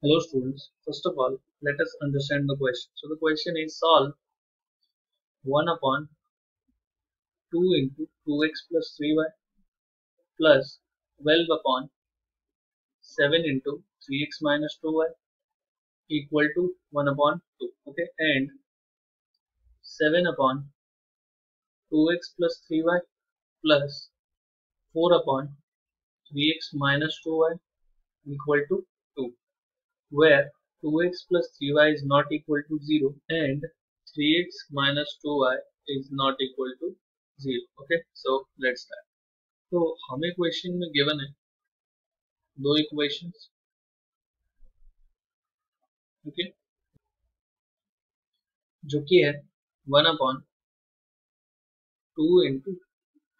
Hello students, first of all let us understand the question. So the question is solve 1 upon 2 into 2x plus 3y plus 12 upon 7 into 3x minus 2y equal to 1 upon 2 okay? And 7 upon 2x plus 3y plus 4 upon 3x minus 2y equal to 2 where 2x plus 3y is not equal to 0 and 3x minus 2y is not equal to 0 okay so let's start तो हमें question में given है दो equations okay जो कि है one upon two into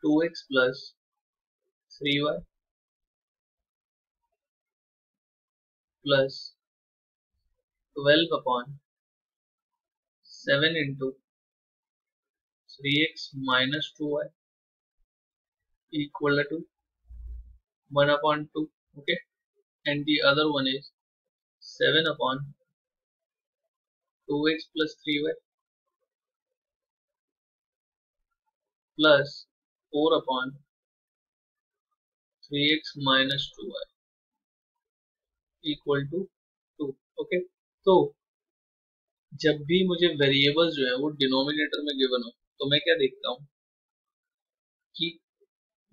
two x plus three y plus 12 upon 7 into 3x minus 2y equal to 1 upon 2 okay? And the other one is 7 upon 2x plus 3y plus 4 upon 3x minus 2y equal to 2 okay? तो जब भी मुझे variables जो है वो denominator में given हो तो मैं क्या देखता हूँ? कि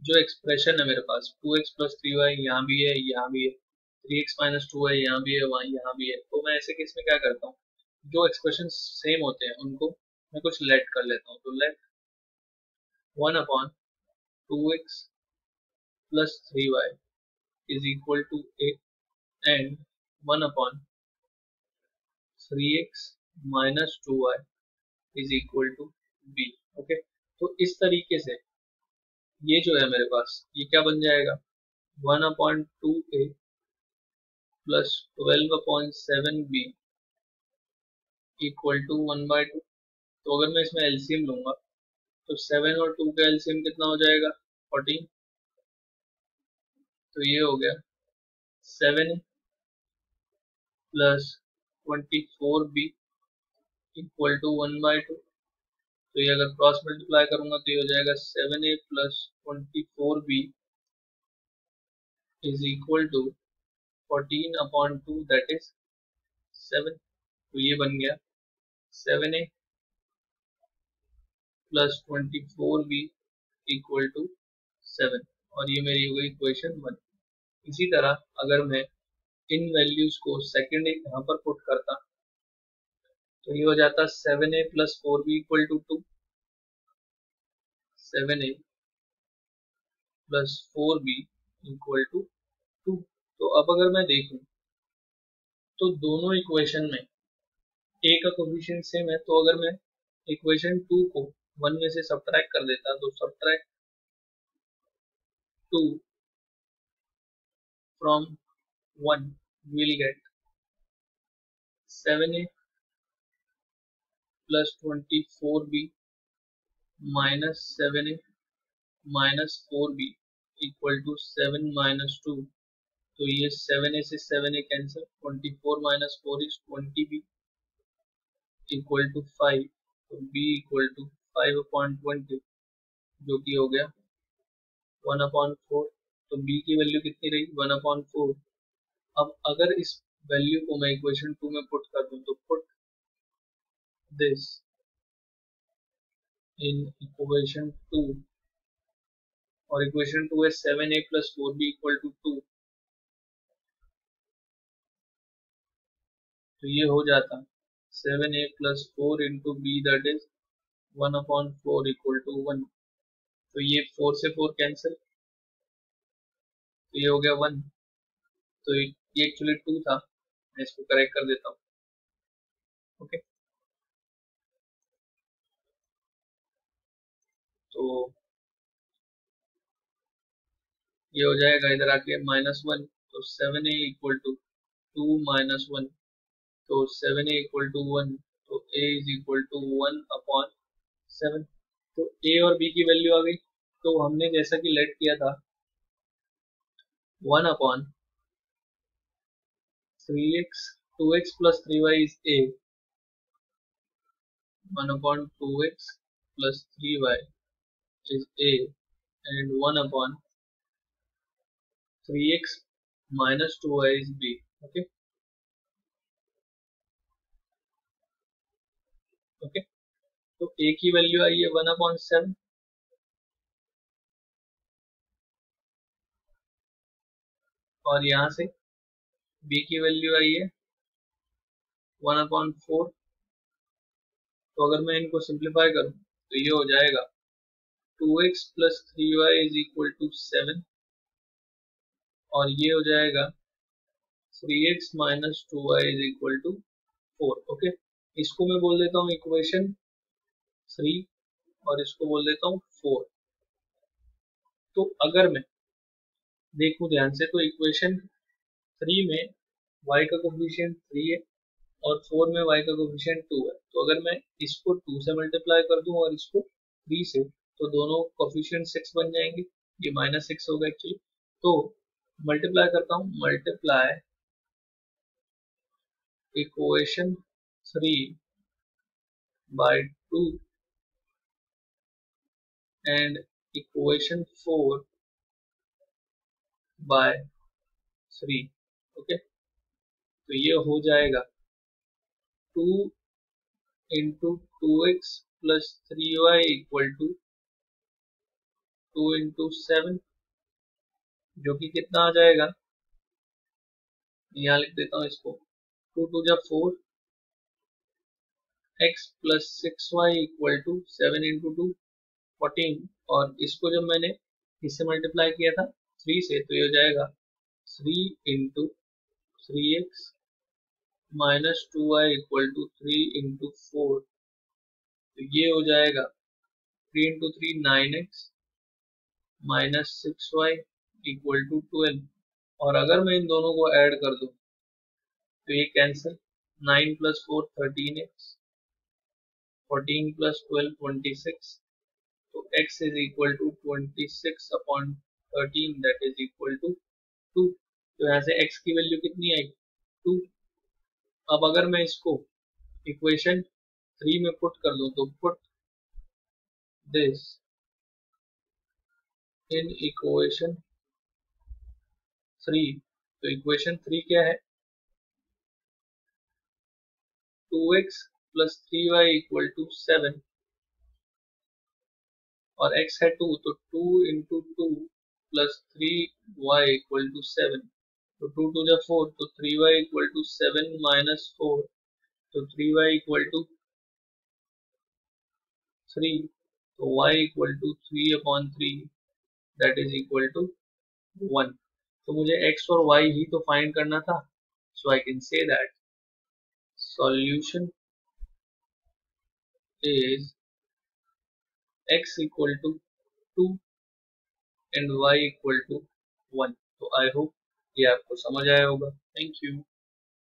जो एक्सप्रेशन है मेरे पास two x plus three y यहाँ भी है, यहाँ भी है three x minus two y यहाँ भी है वहाँ यहाँ भी है तो मैं ऐसे केस में क्या करता हूँ? जो एक्सप्रेशन सेम होते हैं, उनको मैं कुछ लेट कर लेता हूँ तो let one upon two x plus three y is equal to and one upon three x minus two y is equal to b okay तो इस तरीके से ये जो है मेरे पास, ये क्या बन जाएगा? One upon two a plus twelve upon seven b equal to one by two तो अगर मैं इसमें एलसीएम लूँगा तो सेवन और टू का एलसीएम कितना हो जाएगा? फोर्टीन तो ये हो गया seven plus twenty four b equal to one by two तो ये अगर क्रॉस मल्टीप्लाई करूँगा तो ये हो जाएगा seven a plus twenty four b is equal to fourteen upon two that is seven तो ये बन गया seven a plus twenty four b equal to seven और ये मेरी हो गई इक्वेशन वन इसी तरह अगर मैं इन वैल्यूज़ को सेकेंड यहाँ पर पुट करता। तो ये हो जाता seven a plus four b equal to two seven a plus four b equal to two तो अब अगर मैं देखूँ तो दोनों इक्वेशन में ए का कोफिशिएंट सेम है तो अगर मैं इक्वेशन टू को वन में से सब्ट्रैक्ट कर देता तो subtract two from one will get seven a plus twenty four b minus seven a minus four b equal to seven minus two तो ये सेवन ए से seven a cancel twenty four minus four is twenty b equal to five तो b equal to five upon twenty जो कि हो गया one upon four तो B की वैल्यू कितनी रही? वन अपॉन फोर अब अगर इस वैल्यू को मैं इक्वेशन टू में पुट कर दू तो put this in equation two और इक्वेशन टू है seven a plus four b equal to two तो ये हो जाता। Seven a plus four into b that is one upon four equal to one तो ये फोर से फोर कैंसिल तो ये हो गया वन तो ये एक्चुअली 2 था। मैं इसको करेक्ट कर देता हूँ। ओके. तो ये हो जाएगा इधर आके माइनस वन तो seven a equal to two minus one तो seven a equal to one तो a is equal to one upon seven तो ए और बी की वैल्यू आ गई। तो हमने जैसा कि लेट किया था one upon 3x 2x plus 3y is a 1 upon 2x plus 3y is a and 1 upon 3x minus 2y is b okay okay तो ए की वैल्यू आई है वन अपॉइंट सेवन और यहाँ से बी की वैल्यू आई है वन अपॉइंट फोर तो अगर मैं इनको सिंप्लीफाई करूँ तो ये हो जाएगा two x plus three y is equal to seven और ये हो जाएगा three x minus two y is equal to four okay इसको मैं बोल देता हूँ इक्वेशन थ्री और इसको बोल देता हूँ फोर तो अगर मैं देखूँ ध्यान से तो इक्वेशन थ्री में y का कोफिशिएंट थ्री है और फोर में y का कोफिशिएंट टू है। तो अगर मैं इसको टू से मल्टीप्लाई कर दूँ और इसको थ्री से तो दोनों कोफिशिएंट सिक्स बन जाएँगे। ये माइनस सिक्स होगा एक्चुअली तो मल्टीप्लाई करता हूँ। Multiply equation 3 by 2 and equation 4 by 3 okay? तो ये हो जाएगा two into two x plus three y equal to two into seven, जो कि कितना आ जाएगा? यहाँ लिख देता हूँ इसको। टू टू जब four, x plus six y equal to seven into two fourteen, और इसको जब मैंने इससे मल्टीप्लाई किया था थ्री से तो ये हो जाएगा three into three x minus two y equal to three into four तो ये हो जाएगा three into three nine x minus six y equal to twelve और अगर मैं इन दोनों को ऐड कर दूँ तो ये cancel nine plus four thirteen x fourteen plus twelve twenty six तो x is equal to 26 upon 13 that is equal to 2 तो यहाँ से x की वैल्यू कितनी आई टू अब अगर मैं इसको इक्वेशन थ्री में पुट कर दूँ तो पुट दिस इन इक्वेशन 3 तो इक्वेशन थ्री क्या है? 2x plus three y equal to seven और x है टू तो two into two plus three y equal to seven तो टू टू जब फोर तो three y equal to seven minus four तो three y equal to three तो y equal to three upon three that is equal to one तो मुझे x और y ही तो find करना था so I can say that solution is x equal to 2 and y equal to 1 तो I hope ये आपको समझ आया होगा। Thank you